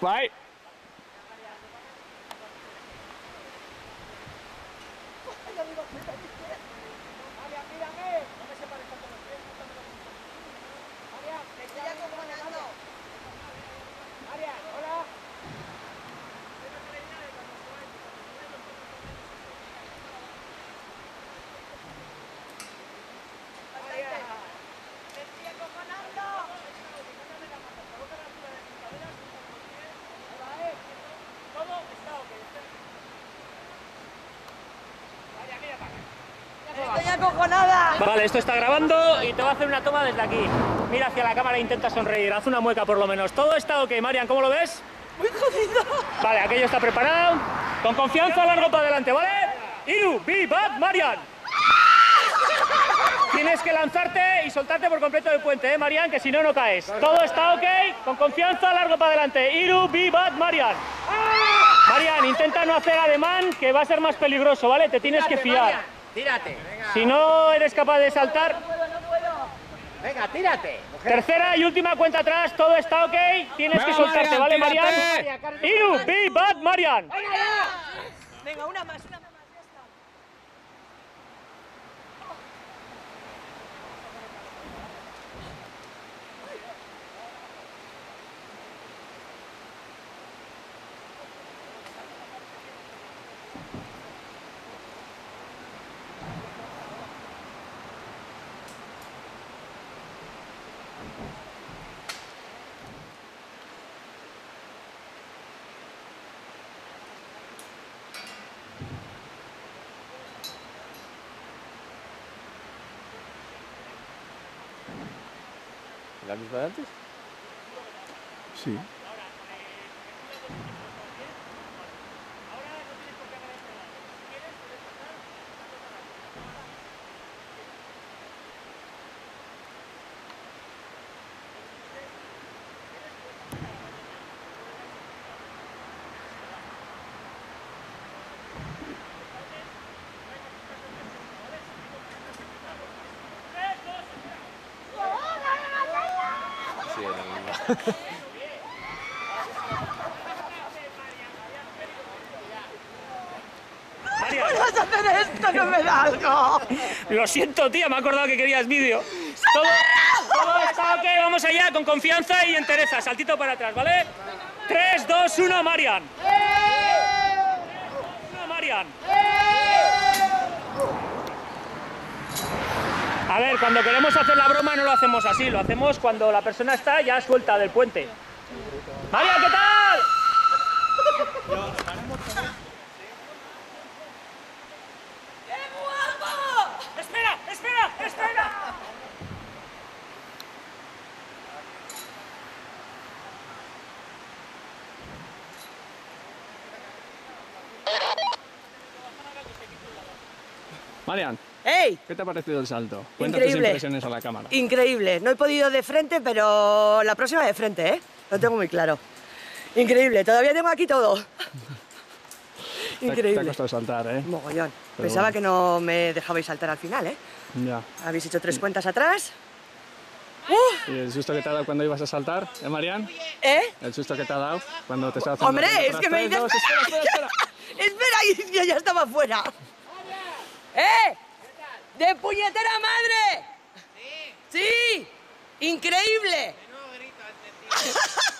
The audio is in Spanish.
Right? Estoy acojonada. Vale, esto está grabando y te voy a hacer una toma desde aquí. Mira hacia la cámara e intenta sonreír, haz una mueca por lo menos. Todo está ok, Marian, ¿cómo lo ves? Muy jodido. Vale, aquello está preparado. Con confianza, largo para adelante, ¿vale? Iru, be bad, Marian. Tienes que lanzarte y soltarte por completo del puente, ¿eh, Marian? Que si no, no caes. Todo está ok, con confianza, largo para adelante. Iru, be bad, Marian. Marian, intenta no hacer ademán, que va a ser más peligroso, ¿vale? Te tienes que fiar. Tírate. Si no eres capaz de saltar, Venga, tírate. Tercera y última cuenta atrás, todo está ok. Tienes que Venga, soltarte, Marian, ¿vale. Marian? Iru, be bad, Marian. Venga, una más, una más. Ya está. ¿La misma de antes? Sí. Sí, es la misma. Marian, ¿Vas a hacer esto? No me da algo. lo siento, tía, me he acordado que querías vídeo. Todo, todo está ok, vamos allá, con confianza y entereza. Saltito para atrás, ¿vale? 3, 2, 1, Marian. 1, Marian. A ver, cuando queremos hacer la broma no lo hacemos así, lo hacemos cuando la persona está ya suelta del puente. Marian, ¿qué tal? ¡Qué guapo! ¡Espera, espera, espera! Marian, ¡Ey! ¿qué te ha parecido el salto? Cuenta tus Increíble. impresiones a la cámara. Increíble. No he podido de frente, pero la próxima de frente, ¿eh? Lo tengo muy claro. Increíble. Todavía tengo aquí todo. Ha- Te ha Increíble. costado saltar, ¿eh? Mogollón. Pero Pensaba bueno. que no me dejabais saltar al final, ¿eh? Ya. Habéis hecho tres cuentas atrás. ¿Y el susto que te ha dado cuando ibas a saltar, eh, Marian? ¿Eh? ¿El susto que te ha dado cuando te estaba haciendo Hombre, es que me dices... espera, espera. Espera, y yo ya estaba fuera. ¡Eh! ¡De puñetera madre! ¡Sí! ¡Sí! ¡Increíble!